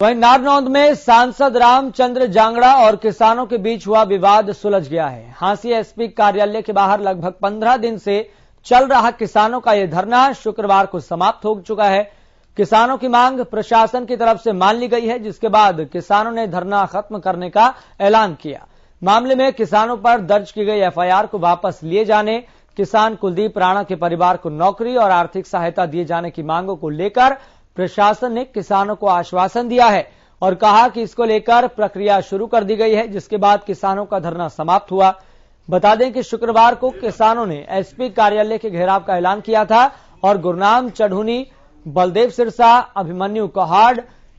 वहीं नारनौंद में सांसद रामचंद्र जांगड़ा और किसानों के बीच हुआ विवाद सुलझ गया है। हांसी एसपी कार्यालय के बाहर लगभग पंद्रह दिन से चल रहा किसानों का यह धरना शुक्रवार को समाप्त हो चुका है। किसानों की मांग प्रशासन की तरफ़ से मान ली गई है, जिसके बाद किसानों ने धरना खत्म करने का ऐलान किया। मामले में किसानों पर दर्ज की गई एफआईआर को वापस लिए जाने, किसान कुलदीप राणा के परिवार को नौकरी और आर्थिक सहायता दिए जाने की मांगों को लेकर प्रशासन ने किसानों को आश्वासन दिया है और कहा कि इसको लेकर प्रक्रिया शुरू कर दी गई है, जिसके बाद किसानों का धरना समाप्त हुआ। बता दें कि शुक्रवार को किसानों ने एसपी कार्यालय के घेराव का ऐलान किया था और गुरनाम चढ़ूनी, बलदेव सिरसा, अभिमन्यु कहाड़,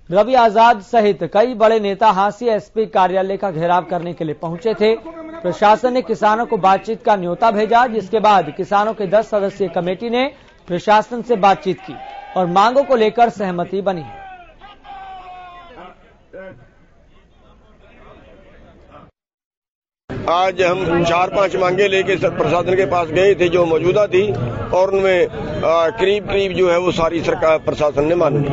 रवि आज़ाद सहित कई बड़े नेता हांसी एसपी कार्यालय का घेराव करने के लिए पहुँचे थे। प्रशासन ने किसानों को बातचीत का न्योता भेजा, जिसके बाद किसानों के 10 सदस्यीय कमेटी ने प्रशासन से बातचीत की। और मांगों को लेकर सहमति बनी है। आज हम चार पाँच मांगे लेके प्रशासन के पास गए थे, जो मौजूदा थी, और उनमें करीब करीब जो है वो सारी सरकार प्रशासन ने मानी।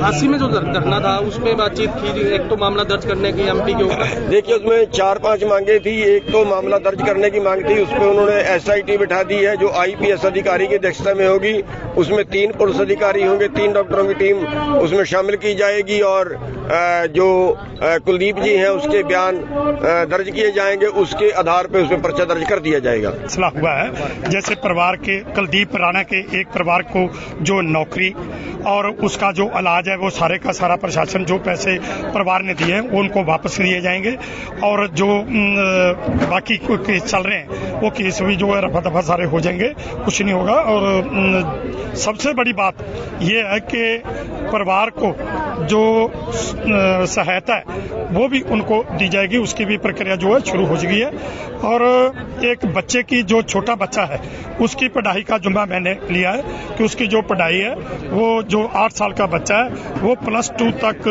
हांसी में जो धरना था उसमें बातचीत की एक तो मामला दर्ज करने की एमपी के ऊपर। देखिए उसमें चार पाँच मांगे थी। एक तो मामला दर्ज करने की मांग थी उसमें उन्होंने एसआईटी बिठा दी है जो आईपीएस अधिकारी की अध्यक्षता में होगी। उसमें तीन पुलिस अधिकारी होंगे तीन डॉक्टरों की टीम उसमें शामिल की जाएगी और जो कुलदीप जी हैं, उसके बयान दर्ज किए जाएँगे, उसके आधार पर उसमें पर्चा दर्ज कर दिया जाएगा। फैसला हुआ है। जैसे परिवार के, कुलदीप राणा के एक परिवार को जो नौकरी और उसका जो इलाज है, वो सारे का सारा प्रशासन जो पैसे परिवार ने दिए हैं, उनको वापस लिए जाएँगे। और जो बाकी केस चल रहे हैं, वो केस भी जो है रफा दफ़ा सारे हो जाएँगे, कुछ नहीं होगा। और सबसे बड़ी बात ये है कि परिवार को जो सहायता है, वो भी उनको दी जाएगी, उसकी भी प्रक्रिया जो है शुरू हो चुकी है। और एक बच्चे की जो छोटा बच्चा है, उसकी पढ़ाई का जुम्मा मैंने लिया है कि उसकी जो पढ़ाई है, वो जो आठ साल का बच्चा है, वो प्लस टू तक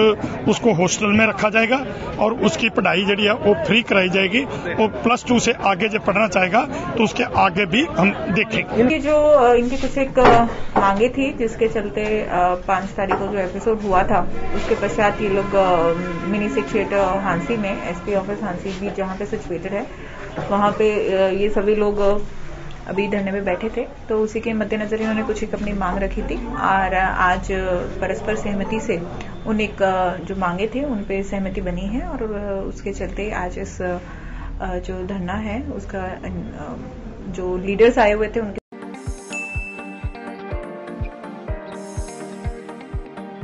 उसको हॉस्टल में रखा जाएगा और उसकी पढ़ाई जी है, वो फ्री कराई जाएगी। वो प्लस टू से आगे जब पढ़ना चाहेगा तो उसके आगे भी हम देखेंगे। इनकी जो इनकी कुछ एक मांगे थी, जिसके चलते पाँच तारीख को जो एपिसोड हुआ था, उसके पश्चात ये लोग मिनी सेक्रेटर हांसी में, एसपी ऑफ़िस हांसी भी जहाँ पे सिचुएटेड है, वहाँ पे ये सभी लोग अभी धरने में बैठे थे तो उसी के मद्देनजर इन्होंने कुछ एक अपनी मांग रखी थी, और आज परस्पर सहमति से उन एक जो मांगे थे, उन पे सहमति बनी है, और उसके चलते आज इस जो धरना है, उसका जो लीडर्स आए हुए थे, उनके